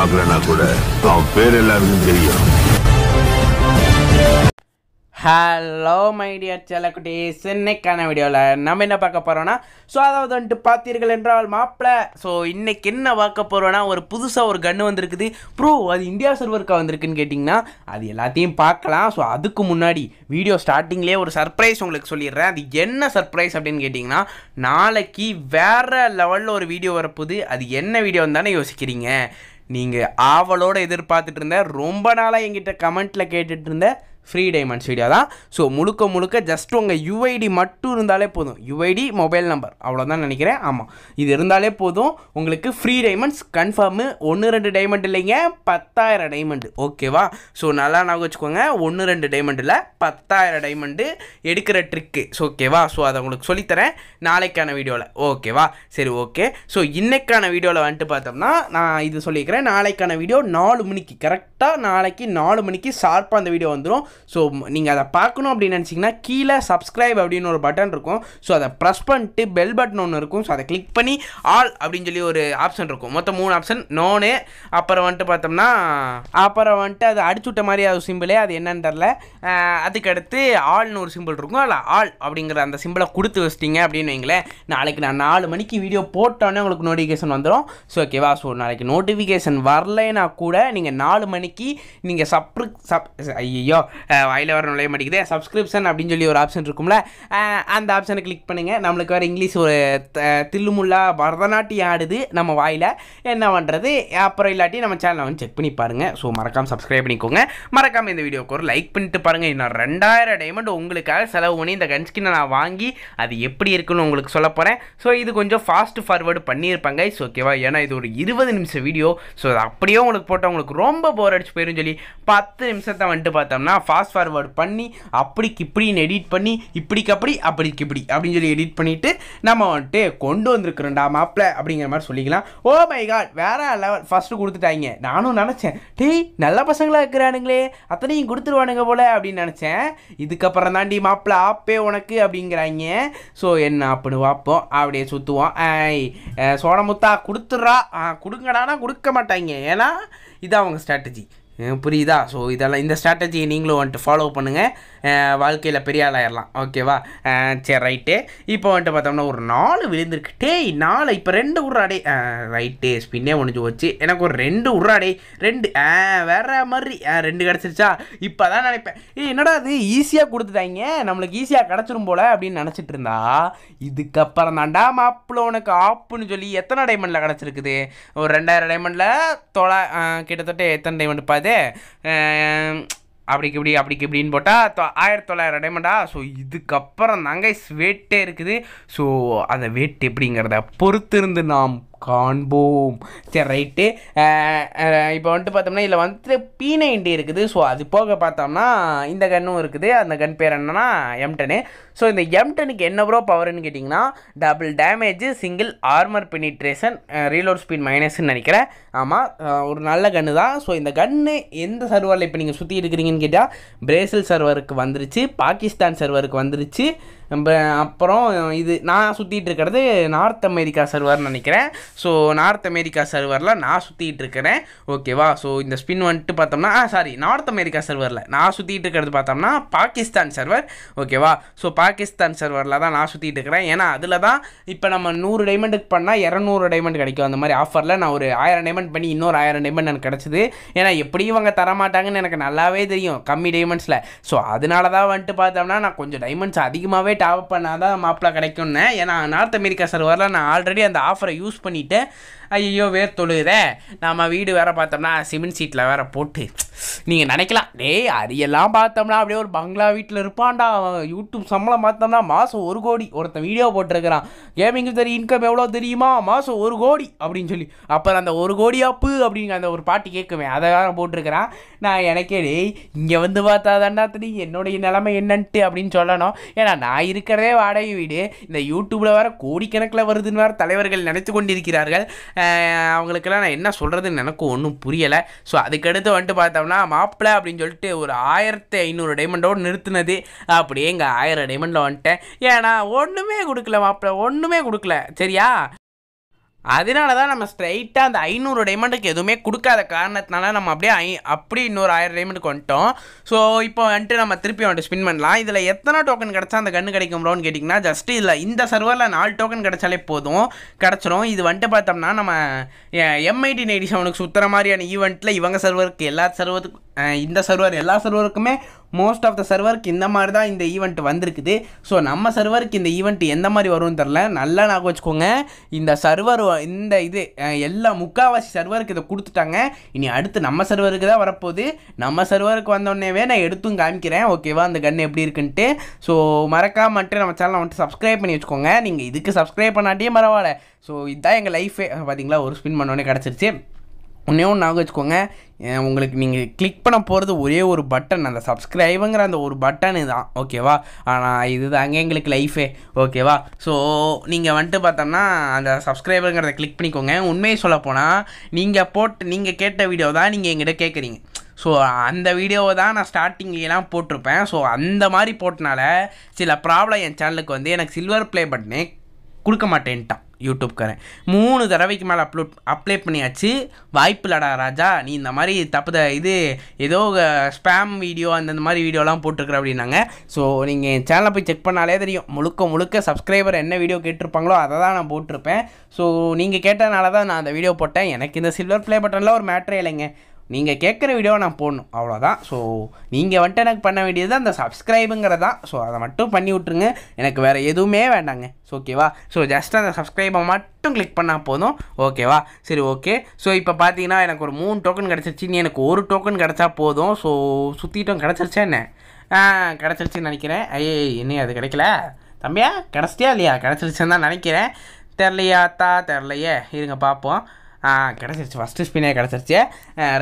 பார்க்கலனா கூட அவன் பேர் எல்லாருக்கும் தெரியும். ஹலோ மைடியர் செல்லக்குட்டீஸ். இன்னைக்கான வீடியோவில் நம்ம என்ன பார்க்க போகிறோன்னா ஸோ அதாவது வந்துட்டு பார்த்தீர்கள் என்றால் மாப்பிள்ளை ஸோ இன்னைக்கு என்ன பார்க்க போகிறோன்னா ஒரு புதுசாக ஒரு கன்று வந்திருக்குது. ப்ரோ அது இந்தியா சர்வருக்கா வந்திருக்குன்னு கேட்டிங்கன்னா அது எல்லாத்தையும் பார்க்கலாம். ஸோ அதுக்கு முன்னாடி வீடியோ ஸ்டார்டிங்லேயே ஒரு சர்ப்ரைஸ் உங்களுக்கு சொல்லிடுறேன். அது என்ன சர்ப்ரைஸ் அப்படின்னு கேட்டிங்கன்னா நாளைக்கு வேறு லெவலில் ஒரு வீடியோ வரப்போகுது. அது என்ன வீடியோன்னு தானே யோசிக்கிறீங்க. நீங்கள் ஆவலோடு எதிர்பார்த்துட்டு இருந்த ரொம்ப நாளாக எங்கிட்ட கமெண்ட்டில் கேட்டுட்டு இருந்த ஃப்ரீ டைமண்ட்ஸ் வீடியோ தான். ஸோ முழுக்க முழுக்க ஜஸ்ட் உங்கள் யுஐடி மட்டும் இருந்தாலே போதும். யுஐடி மொபைல் நம்பர் அவ்வளோதான் நினைக்கிறேன். ஆமாம் இது இருந்தாலே போதும். உங்களுக்கு ஃப்ரீ டைமண்ட்ஸ் கன்ஃபார்மு ஒன்று ரெண்டு டைமண்ட் இல்லைங்க. பத்தாயிரம் டைமண்டு ஓகேவா ஸோ நல்லா ஞாபகம் வச்சுக்கோங்க. ஒன்று ரெண்டு டைமண்டில் பத்தாயிரம் டைமண்டு எடுக்கிற ட்ரிக்கு ஸோ ஓகேவா ஸோ அதை உங்களுக்கு சொல்லித்தரேன். நாளைக்கான வீடியோவில் ஓகேவா சரி ஓகே ஸோ இன்றைக்கான வீடியோவில் வந்துட்டு பார்த்தோம்னா நான் இது சொல்லியிருக்கிறேன் நாளைக்கான வீடியோ நாலு மணிக்கு. கரெக்டாக நாளைக்கு நாலு மணிக்கு ஷார்ப்பாக அந்த வீடியோ வந்துடும் ஸோ நீங்கள் அதை பார்க்கணும் அப்படின்னு நினச்சிங்கன்னா கீழே சப்ஸ்கிரைப் அப்படின்னு ஒரு பட்டன் இருக்கும். ஸோ அதை ப்ரெஸ் பண்ணிட்டு பெல் பட்டன் ஒன்று இருக்கும். ஸோ அதை கிளிக் பண்ணி ஆல் அப்படின்னு சொல்லி ஒரு ஆப்ஷன் இருக்கும். மொத்தம் மூணு ஆப்ஷன் நோனு அப்புறம் வந்துட்டு பார்த்தோம்னா அப்புறம் வந்துட்டு அது அடிச்சு விட்ட மாதிரி அது சிம்பிளே அது என்னன்னு தெரில அதுக்கடுத்து ஆல்னு ஒரு சிம்பிள் இருக்கும். அதில் ஆல் அப்படிங்கிற அந்த சிம்பிளை கொடுத்து வச்சிட்டிங்க அப்படின்னு வைங்களேன். நாளைக்கு நான் நாலு மணிக்கு வீடியோ போட்டோன்னே உங்களுக்கு நோட்டிஃபிகேஷன் வந்துடும் ஸோ ஓகேவா ஸோ நாளைக்கு நோட்டிஃபிகேஷன் வரலைன்னா கூட நீங்கள் நாலு மணிக்கு நீங்கள் சப்ரு சப் ஐயோ வாயில் வர நுழைய மாட்டேங்குது. சப்ஸ்கிரிப்ஷன் அப்படின்னு சொல்லி ஒரு ஆப்ஷன் இருக்கும்ல அந்த ஆப்ஷனை கிளிக் பண்ணுங்கள் நம்மளுக்கு வேறு இங்கிலீஷ் ஒரு த- தில்லுமுல்லா பரதநாட்டியம் ஆடுது நம்ம வாயில். என்ன பண்ணுறது அப்புறம் இல்லாட்டி நம்ம சேனலை வந்து செக் பண்ணி பாருங்கள் ஸோ மறக்காமல் சப்ஸ்கிரைப் பண்ணிக்கோங்க. மறக்காமல் இந்த வீடியோக்கு ஒரு லைக் பண்ணிட்டு பாருங்கள் இன்னும் ரெண்டாயிரம் டைமண்ட் உங்களுக்காக செலவு பண்ணி இந்த கன்ஸ்கினை நான் வாங்கி அது எப்படி இருக்குன்னு உங்களுக்கு சொல்ல போகிறேன் ஸோ இது கொஞ்சம் ஃபாஸ்ட் ஃபார்வேர்டு பண்ணியிருப்பாங்க ஸோ ஓகேவா ஏன்னா இது ஒரு இருபது நிமிஷம் வீடியோ ஸோ அது அப்படியே உங்களுக்கு போட்டால் உங்களுக்கு ரொம்ப போர் அடிச்சு போயிடும் சொல்லி பத்து நிமிஷத்தை வந்துட்டு பார்த்தோம்னா ஃபாஸ்ட் ஃபார்வர்டு பண்ணி அப்படிக்கு இப்படின்னு எடிட் பண்ணி இப்படிக்கு அப்படி அப்படிக்கு இப்படி அப்படின்னு சொல்லி எடிட் பண்ணிவிட்டு நம்ம வந்துட்டு கொண்டு வந்திருக்கிறோம்டா மாப்பிள்ள அப்படிங்கிற மாதிரி சொல்லிக்கலாம். ஓ மை காட் வேற லெவல் ஃபஸ்ட்டு கொடுத்துட்டாங்க. நானும் நினச்சேன் டேய் நல்ல பசங்களாக இருக்கிறானுங்களே அத்தனையும் கொடுத்துருவானுங்க போல அப்படின்னு நினச்சேன். இதுக்கப்புறம் தாண்டி மாப்பிள்ள ஆப்பே உனக்கு அப்படிங்கிறாங்க. ஸோ என்ன அப்படின்னு பார்ப்போம். அப்படியே சுற்றுவோம் சோனமுத்தா கொடுத்துட்றா. கொடுங்கடானா கொடுக்க மாட்டாங்க. ஏன்னா இது அவங்க ஸ்ட்ராட்டஜி புரியுதா? ஸோ இதெல்லாம் இந்த ஸ்ட்ராட்டஜியை நீங்களும் வந்துட்டு ஃபாலோ பண்ணுங்கள் வாழ்க்கையில் பெரிய ஆளாயிடலாம் ஓகேவா சரி ரைட்டு இப்போ வந்துட்டு பார்த்தோம்னா ஒரு நாலு விழுந்துருக்கு. டேய் நாலு இப்போ ரெண்டு உருடாடே ரைட்டு ஸ்பின்னே முடிஞ்சு போச்சு. எனக்கு ஒரு ரெண்டு உருடாடே ரெண்டு வேற மாதிரி. ரெண்டு கிடச்சிருச்சா? இப்போ தான் நினைப்பேன். ஏ என்னடா அது ஈஸியாக கொடுத்துட்டாங்க நம்மளுக்கு ஈஸியாக கிடச்சிரும் போல அப்படின்னு நினச்சிட்டு இருந்தா இதுக்கப்புறம் தாண்டா மாப்பிள்ள உனக்கு ஆப்புன்னு சொல்லி எத்தனை டைமண்டில் கிடச்சிருக்குது? ஒரு ரெண்டாயிரம் டைமண்டில் தொலை கிட்டத்தட்ட எத்தனை டைமண்ட் பாது அப்படிக்கு இப்படி அப்படிக்கு இப்படின்னு போட்டால் ஆயிரத்தி தொள்ளாயிரம் டைமண்டா ஸோ இதுக்கப்புறம் தாங்க வெயிட்டே இருக்குது. ஸோ அந்த வெயிட் எப்படிங்கிறத பொறுத்திருந்து நாம் காண்போம். சரி ரைட்டு இப்போ வந்துட்டு பார்த்தோம்னா இதில் வந்துட்டு பி நைன்டி இருக்குது. ஸோ அது போக பார்த்தோம்னா இந்த கன்னும் இருக்குது. அந்த கன் பேர் என்னென்னா எம்டனு ஸோ இந்த எம் டெனுக்கு என்ன ப்ரோ பவர்னு கேட்டிங்கன்னா double damage single armour penetration reload speed மைனஸ்ன்னு நினைக்கிறேன். ஆமாம் ஒரு நல்ல கன்று தான். ஸோ இந்த கன்று எந்த சர்வரில் இப்போ நீங்கள் சுற்றி இருக்கிறீங்கன்னு கேட்டால் பிரேசில் சர்வருக்கு வந்துருச்சு பாகிஸ்தான் சர்வருக்கு வந்துருச்சு. நம்ம அப்புறம் இது நான் சுற்றிட்டு இருக்கிறது நார்த் அமெரிக்கா சர்வர்னு நினைக்கிறேன். ஸோ நார்த் அமெரிக்கா சர்வரில் நான் சுற்றிட்டு இருக்கிறேன். ஓகேவா ஸோ இந்த ஸ்பின் வந்துட்டு பார்த்தோம்னா ஆ சாரி நார்த் அமெரிக்கா சர்வரில் நான் சுற்றிட்டு இருக்கிறது பார்த்தோம்னா பாகிஸ்தான் சர்வர் ஓகேவா ஸோ பா பாகிஸ்தான் சர்வரில் தான் நான் சுற்றிட்டு இருக்கிறேன். ஏன்னா அதில் தான் இப்போ நம்ம நூறு டைமண்டுக்கு பண்ணால் இரநூறு டைமண்ட் கிடைக்கும். அந்த மாதிரி ஆஃபரில் நான் ஒரு ஆயிரம் டைமண்ட் பண்ணி இன்னொரு ஆயிரம் டைமண்ட் எனக்கு கிடச்சிது. ஏன்னா எப்படியும் இவங்க தரமாட்டாங்கன்னு எனக்கு நல்லாவே தெரியும். கம்மி டைமண்ட்ஸில் ஸோ அதனால தான் வந்துட்டு பார்த்தோம்னா நான் கொஞ்சம் டைமண்ட்ஸ் அதிகமாகவே டாப் பண்ணால் தான் மாப்பிள கிடைக்கும்னு. ஏன்னா நார்த் அமெரிக்கா சர்வரில் நான் ஆல்ரெடி அந்த ஆஃபரை யூஸ் பண்ணிவிட்டு ஐயோ வேர் தொழுகிறே நம்ம வீடு வேற பார்த்தோம்னா சிமெண்ட் சீட்டில் வேற போட்டு. நீங்கள் நினைக்கலாம் டேய் அரியெல்லாம் பார்த்தோம்னா அப்படியே ஒரு பங்களா வீட்டில் இருப்பான்டா. அவன் யூடியூப் சம்பளம் பார்த்தோம்னா மாதம் ஒரு கோடி. ஒருத்தன் வீடியோ போட்டிருக்கிறான். கேமிங்கு தெரியும் இன்கம் எவ்வளோ தெரியுமா? மாதம் ஒரு கோடி அப்படின்னு சொல்லி. அப்புறம் அந்த ஒரு கோடி அப்பு அப்படிங்க அந்த ஒரு பாட்டு கேட்குவேன் அதை வேற போட்டிருக்கிறான். நான் எனக்கே டேய் இங்கே வந்து பார்த்தா தாண்டா தெரியும் என்னுடைய நிலைமை என்னன்ட்டு அப்படின்னு சொல்லணும். ஏன்னா நான் இருக்கிறதே வாடகை வீடு. இந்த யூடியூப்பில் வேறு கோடிக்கணக்கில் வருதுன்னு வேற தலைவர்கள் நினைத்து கொண்டிருக்கிறார்கள். அவங்களுக்கெல்லாம் நான் என்ன சொல்கிறதுன்னு எனக்கும் ஒன்றும் புரியலை. ஸோ அதுக்கடுத்து வந்துட்டு பார்த்தோம்னா மாப்பிள்ளை அப்படின்னு சொல்லிட்டு ஒரு ஆயிரத்தி ஐநூறு டைமண்டோடு நிறுத்தினது. அப்படியே இங்கே ஆயிரம் டைமண்டில் வந்துட்டேன். ஏன்னா ஒன்றுமே கொடுக்கல மாப்பிள்ளை ஒன்றுமே கொடுக்கல. சரியா? அதனால தான் நம்ம ஸ்ட்ரைட்டாக அந்த ஐநூறு டைமண்டுக்கு எதுவுமே கொடுக்காத காரணத்தினால நம்ம அப்படியே ஐ அப்படி இன்னொரு ஆயிரம் டைமண்டுக்கு வந்துட்டோம். ஸோ இப்போ வந்துட்டு நம்ம திருப்பி வந்துட்டு ஸ்பின் பண்ணலாம். இதில் எத்தனை டோக்கன் கிடச்சா அந்த கன்று கிடைக்கும் ப்ரோன்னு கேட்டிங்கன்னா ஜஸ்ட் இதில் இந்த சர்வரில் நாலு டோக்கன் கிடைச்சாலே போதும். கிடச்சிரும். இது வந்துட்டு பார்த்தோம்னா நம்ம எம்ஐடி எயிட்டி செவனுக்கு சுற்றுற மாதிரியான ஈவெண்ட்டில் இவங்க சர்வருக்கு எல்லா சர்வருக்கும் இந்த சர்வர் எல்லா சர்வருக்குமே மோஸ்ட் ஆஃப் த சர்வருக்கு இந்த மாதிரி தான் இந்த ஈவெண்ட் வந்திருக்குது. ஸோ நம்ம சர்வருக்கு இந்த ஈவெண்ட் எந்த மாதிரி வரும்னு தெரில நல்லா நான் வச்சுக்கோங்க. இந்த சர்வர் இந்த இது எல்லா முக்காவாசி சர்வருக்கு இதை கொடுத்துட்டாங்க. இனி அடுத்து நம்ம சர்வருக்கு தான் வரப்போகுது. நம்ம சர்வருக்கு வந்தோடனேவே நான் எடுத்தும் காமிக்கிறேன். ஓகேவா அந்த கன் எப்படி இருக்குன்ட்டு. ஸோ மறக்காம மட்டும் நம்ம சேனலை வந்துட்டு சப்ஸ்கிரைப் பண்ணி வச்சுக்கோங்க. நீங்கள் இதுக்கு சப்ஸ்கிரைப் பண்ணாட்டியே பரவாயில்ல. ஸோ இதுதான் எங்கள் லைஃபே பார்த்தீங்களா ஒரு ஸ்பின் பண்ணோடனே கிடச்சிருச்சு. ஒன்றே ஒன்று ஞாபகம் வச்சுக்கோங்க. உங்களுக்கு நீங்கள் கிளிக் பண்ண போகிறது ஒரே ஒரு பட்டன் அந்த சப்ஸ்கிரைபுங்கிற அந்த ஒரு பட்டனு தான் ஓகேவா ஆனால் இது தாங்க எங்களுக்கு லைஃபே ஓகேவா ஸோ நீங்கள் வந்துட்டு பார்த்தோம்னா அந்த சப்ஸ்கிரைபருங்கிறத கிளிக் பண்ணிக்கோங்க. உண்மையை சொல்ல போனால் நீங்கள் போட்டு நீங்கள் கேட்ட வீடியோ தான் நீங்கள் எங்கிட்ட கேட்குறீங்க ஸோ அந்த வீடியோவை தான் நான் ஸ்டார்டிங்லாம் போட்டிருப்பேன். ஸோ அந்த மாதிரி போட்டனால சில ப்ராப்ளம் என் சேனலுக்கு வந்து எனக்கு சில்வர் ப்ளே பட்டனே கொடுக்க மாட்டேன்ட்டான். யூடியூப்காரன். மூணு தடவைக்கு மேலே அப்லோட் அப்ளை பண்ணியாச்சு. வாய்ப்பு இல்லடா ராஜா நீ இந்த மாதிரி தப்பு த- இது ஏதோ ஸ்பேம் வீடியோ அந்தந்த மாதிரி வீடியோலாம் போட்டிருக்கிற அப்படின்னாங்க. ஸோ நீங்கள் என் சேனலை போய் செக் பண்ணாலே தெரியும். முழுக்க முழுக்க சப்ஸ்கிரைபர் என்ன வீடியோ கேட்டிருப்பாங்களோ அதை தான் நான் போட்டிருப்பேன். ஸோ நீங்கள் கேட்டனால தான் நான் அந்த வீடியோ போட்டேன். எனக்கு இந்த சில்வர் ப்ளே பட்டனில் ஒரு மேட்ரே இல்லைங்க. நீங்கள் கேட்குற வீடியோவை நான் போடணும். அவ்வளோதான் ஸோ நீங்கள் வந்துட்டு எனக்கு பண்ண வேண்டியது அந்த சப்ஸ்கிரைபுங்கிறது தான் ஸோ அதை மட்டும் பண்ணி விட்ருங்க எனக்கு வேறு எதுவுமே வேண்டாங்க. ஸோ ஓகேவா ஸோ ஜஸ்ட் அந்த சப்ஸ்கிரைபை மட்டும் கிளிக் பண்ணால் போதும். ஓகேவா சரி ஓகே ஸோ இப்போ பார்த்தீங்கன்னா எனக்கு ஒரு மூணு டோக்கன் கிடச்சிருச்சு. நீ எனக்கு ஒரு டோக்கன் கிடச்சா போதும். ஸோ சுற்றிட்டோம் கிடச்சிருச்சா என்ன? ஆ கிடச்சிருச்சுன்னு நினைக்கிறேன். ஐயே என்ன அது கிடைக்கல. தம்பியா கிடச்சிட்டியா இல்லையா? கிடச்சிருச்சுன்னு தான் நினைக்கிறேன். தெரிலையா அத்தா தெரிலையே இருங்க பார்ப்போம் கிடச்சிருச்சு. ஃபஸ்ட்டு ஸ்பின்னே கிடச்சிருச்சு.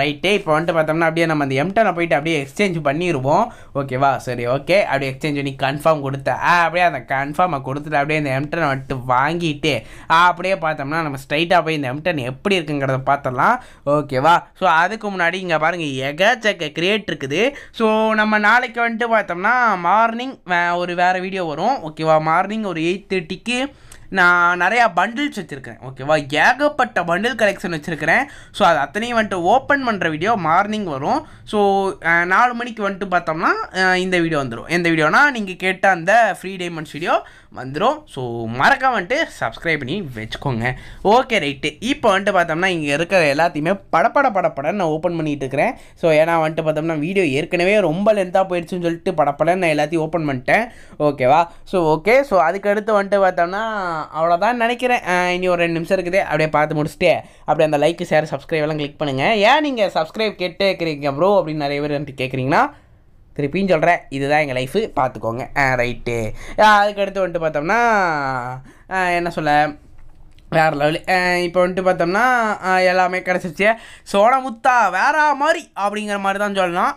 ரைட்டே இப்போ வந்துட்டு பார்த்தோம்னா அப்படியே நம்ம அந்த எம்டனை போயிட்டு அப்படியே எக்ஸ்சேஞ்ச் பண்ணிடுவோம் ஓகேவா சரி ஓகே அப்படியே எக்ஸ்சேஞ்ச் பண்ணி கன்ஃபார்ம் கொடுத்த ஆ அப்படியே அந்த கன்ஃபார்மை கொடுத்துட்டு அப்படியே இந்த எம்டனை வந்துட்டு வாங்கிட்டு ஆ அப்படியே பார்த்தோம்னா நம்ம ஸ்ட்ரைட்டாக போய் இந்த எம்டன் எப்படி இருக்குங்கிறத பார்த்துடலாம். ஓகேவா ஸோ அதுக்கு முன்னாடி இங்கே பாருங்கள் எகச்சக்க கிரியேட் இருக்குது. ஸோ நம்ம நாளைக்கு வந்துட்டு பார்த்தோம்னா மார்னிங் ஒரு வேறு வீடியோ வரும். ஓகேவா மார்னிங் ஒரு எயிட் தேர்ட்டிக்கு நான் நிறையா பண்டில்ஸ் வச்சுருக்கேன் ஓகேவா ஏகப்பட்ட பண்டில் கலெக்ஷன் வச்சுருக்கிறேன். ஸோ அது அத்தனையும் வந்துட்டு ஓப்பன் பண்ணுற வீடியோ மார்னிங் வரும். ஸோ நாலு மணிக்கு வந்துட்டு பார்த்தோம்னா இந்த வீடியோ வந்துடும் எந்த வீடியோனால் நீங்கள் கேட்ட அந்த ஃப்ரீ டைமண்ட்ஸ் வீடியோ வந்துடும் ஸோ மறக்காம வந்துட்டு சப்ஸ்கிரைப் பண்ணி வச்சுக்கோங்க. ஓகே ரைட்டு இப்போ வந்துட்டு பார்த்தோம்னா இங்கே இருக்கிற எல்லாத்தையுமே படப்பட படப்படன்னு நான் ஓப்பன் பண்ணிட்டு இருக்கிறேன். ஸோ ஏன்னா வந்துட்டு பார்த்தோம்னா வீடியோ ஏற்கனவே ரொம்ப லென்த்தாக போயிடுச்சுன்னு சொல்லிட்டு படப்படன்னு நான் எல்லாத்தையும் ஓப்பன் பண்ணிட்டேன். ஓகேவா ஸோ ஓகே ஸோ அதுக்கடுத்து வந்துட்டு பார்த்தோம்னா அவ்வளோதான் நினைக்கிறேன். இனி ஒரு ரெண்டு நிமிஷம் இருக்குது. அப்படியே பார்த்து முடிச்சுட்டு அப்படியே அந்த லைக் ஷேர் சப்ஸ்கிரைப் எல்லாம் கிளிக் பண்ணுங்கள் ஏன் நீங்கள் சப்ஸ்கிரைப் கேட்டு கேட்குறீங்க ப்ரோ அப்படின்னு நிறைய பேர் வந்துட்டு கேட்குறீங்கன்னா திருப்பியும் சொல்கிறேன் இதுதான் எங்கள் லைஃபு பார்த்துக்கோங்க. ரைட்டு அதுக்கு அடுத்து வந்துட்டு பார்த்தோம்னா என்ன சொல்ல? வேறு லெவலு இப்போ வந்துட்டு பார்த்தோம்னா எல்லாமே கிடச்சிருச்சு. சோனமுத்தா வேற மாதிரி அப்படிங்கிற மாதிரி தான் சொல்லலாம்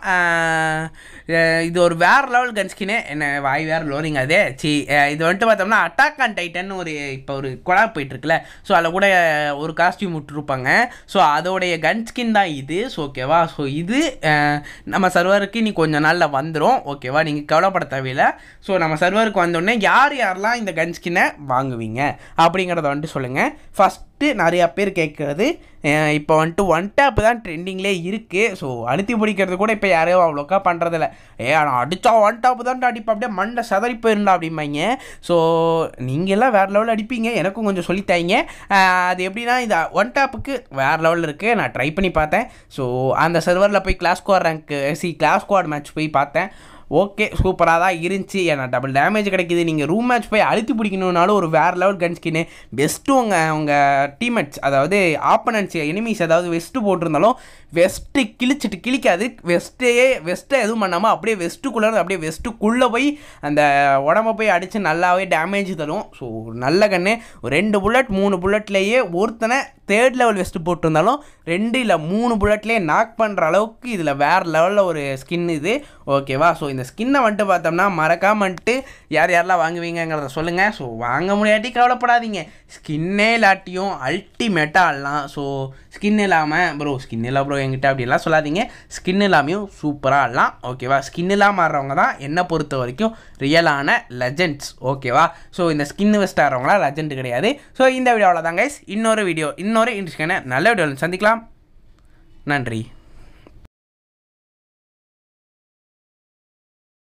இது ஒரு வேறு லெவல் கன்ஸ்கினே என்ன வாய் வேறு லோரிங் அதே சி இது வந்துட்டு பார்த்தோம்னா அட்டாக் ஆன் டைட்டன் ஒரு இப்போ ஒரு கொலா போயிட்டுருக்குல்ல ஸோ அதில் கூட ஒரு காஸ்டியூம் விட்டுருப்பாங்க. ஸோ அதோடைய கன்ஸ்கின் தான் இது. ஸோ ஓகேவா ஸோ இது நம்ம சர்வருக்கு இனி கொஞ்ச நாளில் வந்துடும் ஓகேவா நீங்கள் கவலைப்பட தேவையில்லை. ஸோ நம்ம சர்வருக்கு வந்தோடனே யார் யாரெல்லாம் இந்த கன்ஸ்கின்னை வாங்குவீங்க அப்படிங்கிறத வந்துட்டு சொல்லுங்கள் ஃபஸ்ட்டு நிறையா பேர் கேட்குறது. இப்போ வந்துட்டு ஒன் டேப் தான் ட்ரெண்டிங்லேயே இருக்குது ஸோ அழுத்தி பிடிக்கிறது கூட இப்போ யாரையும் அவ்வளோக்கா பண்ணுறதில்ல ஏ நான் அடித்தா ஒன் டாப் தான் அடிப்பேன் அப்படியே மண்டை சதறி போயிருந்தா அப்படிம்பாங்க. ஸோ நீங்கள்லாம் வேறு லெவலில் அடிப்பீங்க. எனக்கும் கொஞ்சம் சொல்லித்தாங்க அது எப்படின்னா இந்த ஒன் டாப்புக்கு வேறு லெவலில் இருக்குது நான் ட்ரை பண்ணி பார்த்தேன். ஸோ அந்த சர்வரில் போய் class squad rank C class squad match போய் பார்த்தேன். ஓகே சூப்பராக தான் இருந்துச்சு. ஏன்னா டபுள் டேமேஜ் கிடைக்குது. நீங்கள் ரூம் மேட்ச் போய் அழுத்தி பிடிக்கணுன்னாலும் ஒரு வேறு லெவல் கன் ஸ்கின்னு பெஸ்ட்டு உங்கள் உங்கள் டீம்மேட்ஸ் அதாவது ஆப்பனன்ஸ் எனிமீஸ் அதாவது வெஸ்ட்டு போட்டிருந்தாலும் வெஸ்ட்டு கிழிச்சிட்டு கிழிக்காது. வெஸ்ட்டையே வெஸ்ட்டை எதுவும் பண்ணாமல் அப்படியே வெஸ்ட்டுக்குள்ளே அப்படியே வெஸ்ட்டுக்குள்ளே போய் அந்த உடம்ப போய் அடித்து நல்லாவே டேமேஜ் தரும். ஸோ நல்ல கண்ணு. ஒரு ரெண்டு புல்லட் மூணு புல்லட்லேயே ஒருத்தனை தேர்ட் லெவல் வெஸ்ட்டு போட்டிருந்தாலும் ரெண்டு இல்லை மூணு புல்லட்லேயே நாக் பண்ணுற அளவுக்கு இதில் வேறு லெவலில் ஒரு ஸ்கின் இது. ஓகேவா ஸோ இந்த ஸ்கின்னை வந்துட்டு பார்த்தோம்னா மறக்காம வந்துட்டு யார் யாரெல்லாம் வாங்குவீங்கங்கிறத சொல்லுங்கள் ஸோ வாங்க முடியாட்டி கவலைப்படாதீங்க. ஸ்கின்னே இல்லாட்டியும் அல்டிமேட்டாக ஆடலாம். ஸோ ஸ்கின் இல்லாமல் ப்ரோ ஸ்கின் இல்லை ப்ரோ என்கிட்ட அப்படிலாம் சொல்லாதீங்க. ஸ்கின் இல்லாமையும் சூப்பராக ஆடலாம் ஓகேவா ஸ்கின் இல்லாமல் ஆடுறவங்க தான் என்னை பொறுத்த வரைக்கும் ரியலான லெஜெண்ட்ஸ் ஓகேவா ஸோ இந்த ஸ்கின் வெஸ்ட் ஆடுறவங்களாம் லெஜெண்ட் கிடையாது. ஸோ இந்த வீடியோவில் தான் கைஸ் இன்னொரு வீடியோ இன்னொரு இன்ட்ரெஸ்டான நல்ல வீடியோவில் சந்திக்கலாம். நன்றி.